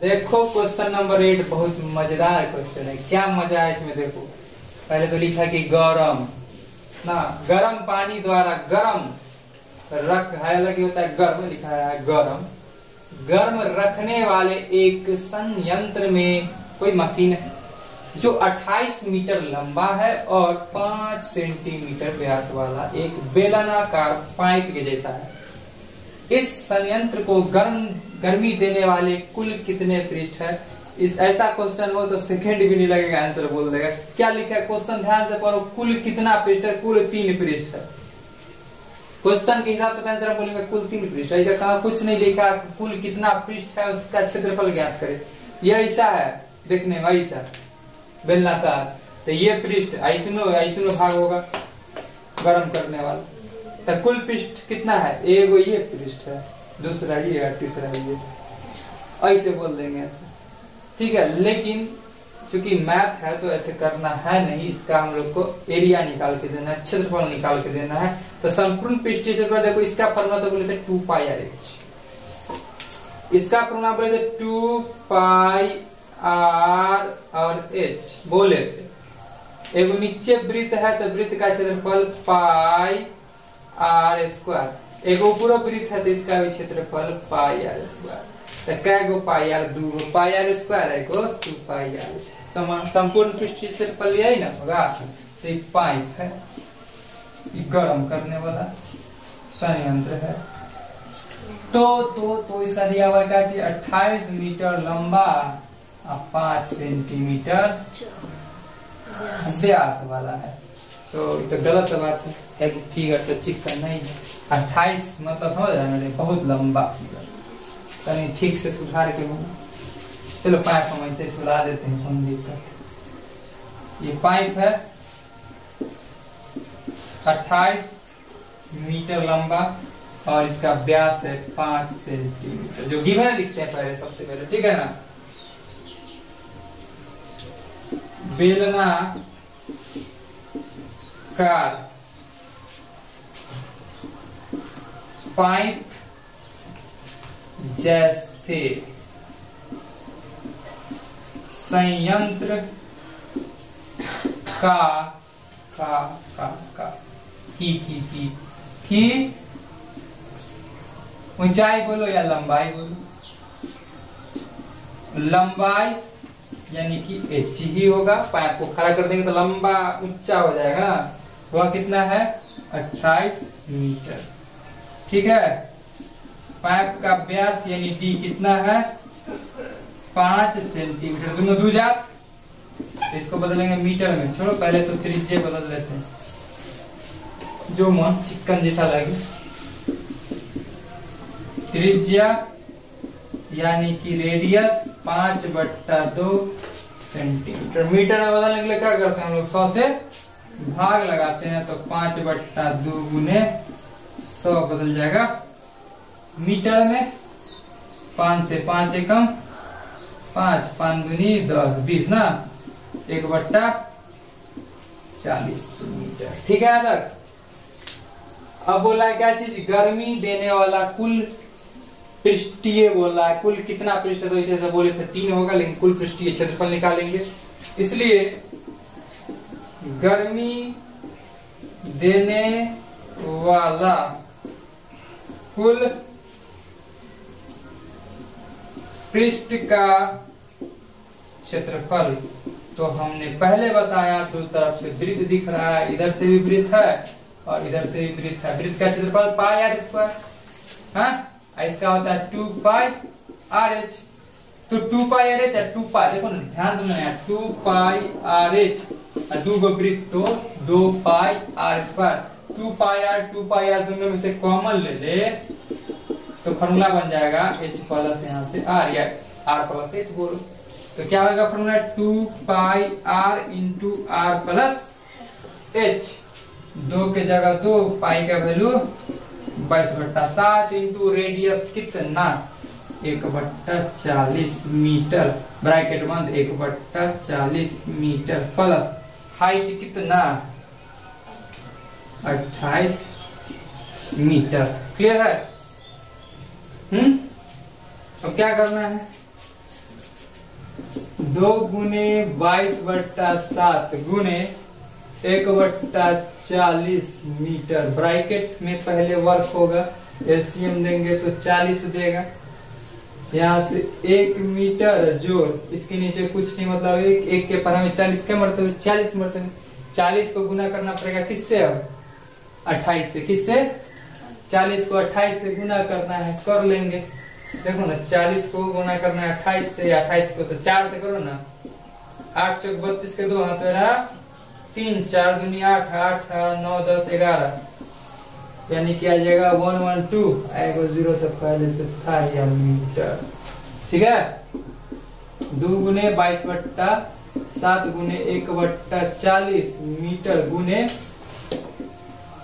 देखो question number eight बहुत मज़ेदार क्वेश्चन है। क्या मज़ा है इसमें देखो। पहले तो लिखा कि गरम। ना, गरम पानी द्वारा गरम रख है लगे होता है गर्म, लिखा है गरम। गर्म रखने वाले एक संयंत्र में कोई मशीन है, जो 28 मीटर लंबा है और 5 सेंटीमीटर व्यास वाला, एक बेलनाकार पाइप के जैसा है। इस संयंत्र को गर्म, गर्मी देने वाले कुल कितने पृष्ठ है? इस ऐसा क्वेश्चन हो तो सेकंड भी नहीं लगेगा आंसर बोल देगा। क्या लिखा है? क्वेश्चन ध्यान से पढ़ो, कुल कितना पृष्ठ है? कुल तीन पृष्ठ है। क्वेश्चन के हिसाब से आंसर बोलेंगे, कुल तीन पृष्ठ है। ऐसा कहा, कुछ नहीं लिखा, कुल कितना पृष्ठ है उसका क्षेत्रफल ज्ञात करे। यह ऐसा है, देखने में ऐसा। बेलनाकार। तो ये पृष्ठ ऐसनो ऐसनो भाग होगा, गर्म करने वाला। तो कुल पृष्ठ कितना है? एगो ये पृष्ठ है। दूसरा ये है, तीसरा ये ऐसे बोल देंगे ठीक है, लेकिन चूँकि मैथ है तो ऐसे करना है नहीं। इसका हम लोग को एरिया निकाल के देना है, क्षेत्रफल निकाल के देना है। तो संपूर्ण क्षेत्रफल देखो इसका फॉर्मूला तो बोले थे टू पाई आर एच इसका फॉर्मूला बोले थे टू पाई आर और एच बोले थे। एगो नीचे वृत्त है तो वृत्त का क्षेत्रफल पाई आर स्क्वायर एगो ऊपर वृत्त है तो इसका भी क्षेत्रफल पाई आर स्क्वायर तो कै गो पाई आर दू गो पाई आर स्क्वायर एगो टू पाई आर संपूर्ण पृष्ठीय क्षेत्रफल यही ना होगा तो ये पाइप है ये गर्म करने वाला संयंत्र है तो तो तो इसका दिया हुआ क्या चीज़ अट्ठाईस मीटर लंबा और पाँच सेंटीमीटर व्यास वाला है तो तो गलत बात है। कि फिगर तो चिकन नहीं है अट्ठाईस मतलब हो जाए मेरे, बहुत लंबा फिगर ठीक से सुधार के हो चलो पाइप हम ऐसे सुला देते हैं दिक्कत ये पाइप है। अट्ठाईस मीटर लंबा और इसका व्यास है पाँच सेंटीमीटर, जो गिवन लिखते हैं पहले सबसे पहले, ठीक है ना? बेलना कार पाइप जैसे संयंत्र का का का का, की की की की? ऊंचाई बोलो या लंबाई बोलो? लंबाई यानी कि एच ही होगा, पाइप को खड़ा कर देंगे तो लंबा, ऊँचा हो जाएगा वह कितना है? 28 मीटर। ठीक है? पाइप का व्यास यानी डी कितना है? पाँच सेंटीमीटर। दोनों दो जात इसको बदलेंगे मीटर में। छोड़ो पहले तो त्रिज्य बदल लेते हैं। जो मन चिकन जैसा लगे। त्रिज्या यानी कि रेडियस पाँच बट्टा दो सेंटीमीटर। मीटर में बदलने के लिए क्या करते हैं हम लोग? सौ से भाग लगाते हैं तो पाँच बट्टा दो गुने सौ बदल जाएगा। मीटर में पाँच से पाँच एकम, पाँच पाँच दुनी, दस, बीस, ना? एक बट्टा चालीस मीटर। ठीक है तक अब बोला है क्या चीज़? गर्मी देने वाला कुल पृष्ठीय बोला है। कुल कितना पृष्ठ तो इसे बोले थे तीन होगा, लेकिन कुल पृष्ठीय क्षेत्रफल निकालेंगे। इसलिए गर्मी देने वाला कुल पृष्ठ का क्षेत्रफल तो हमने पहले बताया, दो तरफ़ से वृत्त दिख रहा है, इधर से भी वृत्त है और इधर से भी वृत्त है। वृत्त का क्षेत्रफल पाई आर स्क्वायर इसका होता है टू पाई आर एच तो टू पाई आर एच है टू पाई देखो ना, ध्यान से टू पाई आर एच और दो गो वृत्त तो दो pi r square two pi r two pi r दोनों में से कॉमन ले ले तो फॉर्मूला बन जाएगा एच प्लस यहाँ से आर या आर प्लस एच बोलो तो क्या होगा formula two pi r into r plus h दो के जगह दो पाई का वैल्यू बाईस बट्टा सात इंटू रेडियस कितना? एक बट्टा चालीस मीटर। ब्रैकेट बंद, एक बट्टा चालीस मीटर। प्लस हाइट कितना? अट्ठाईस मीटर। क्लियर है? हम्म? अब क्या करना है? दो गुने बाईस बट्टा सात गुने एक बट्टा चालीस मीटर। ब्रैकेट में पहले वर्क होगा, एलसीएम देंगे तो चालीस देगा। यहाँ से एक मीटर जोड़ इसके नीचे कुछ नहीं मतलब एक एक के पर हमें चालीस के मरतबे, चालीस मरतबे, चालीस को गुना करना पड़ेगा किससे अब? अट्ठाईस से, किससे? चालीस को अट्ठाईस से गुना करना है, कर लेंगे। देखो ना, चालीस को गुना करना है अट्ठाईस से, अट्ठाईस को तो चार से करो ना। आठ चौक बत्तीस के दो हाथ तीन, चार दुनिया आठ आठ, नौ, दस, ग्यारह। यानी कि आ जाएगा वन वन टू आएगा ज़ीरो से पहले से था या मीटर। ठीक है? दो गुने बाईस बट्टा सात गुने एक बट्टा चालीस मीटर गुने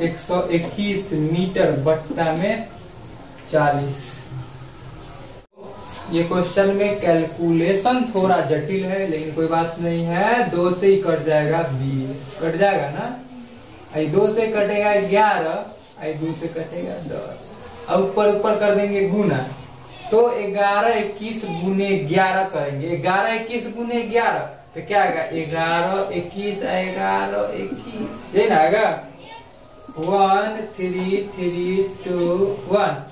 एक सौ इक्कीस मीटर बट्टा में चालीस। ये क्वेश्चन में कैलकुलेशन थोड़ा जटिल है, लेकिन कोई बात नहीं है। दो से ही कट जाएगा बीस। कट जाएगा ना? दो से कटेगा ग्यारह। आई दो से कटेगा दस। अब ऊपर ऊपर कर देंगे गुना। तो ग्यारह इक्कीस गुने ग्यारह करेंगे। ग्यारह इक्कीस गुने ग्यारह तो क्या आएगा? ग्यारह इक्कीस ग्यारह इक्कीस। ये ना आएगा? One three three two one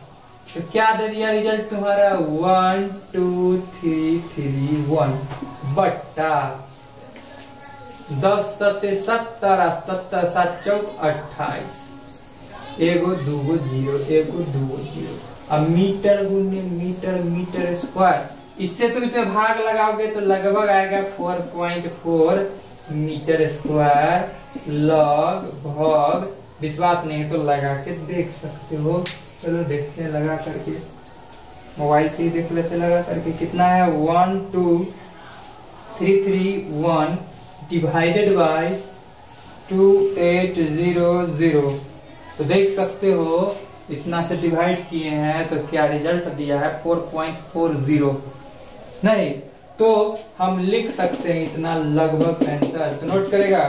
तो क्या दे दिया रिज़ल्ट तुम्हारा? One two three three one बट्टा। दस, सत्ते, सत्तर सत्तर, सात, चौक, अट्ठाईस। एगो दूगो ज़ीरो एगो दूगो ज़ीरो। अब मीटर गुने मीटर मीटर स्क्वायर। इससे तुम इसे भाग लगाओगे तो लगभग आएगा four point four metre square. Log, भाग। विश्वास नहीं है तो लगा के देख सकते हो। चलो देखते हैं लगा करके। मोबाइल से ही देख लेते लगा करके। कितना है? One two three three one divided by two eight zero zero तो देख सकते हो, इतना से डिवाइड किए हैं तो क्या रिज़ल्ट दिया है? फोर पॉइंट फोर ज़ीरो नहीं तो हम लिख सकते हैं इतना लगभग आंसर तो नोट करेगा?